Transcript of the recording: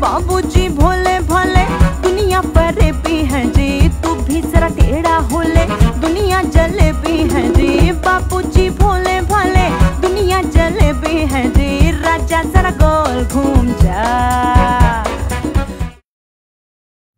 बाबूजी भोले भाले दुनिया पर भी है जी तू भी जरा टेढ़ा होले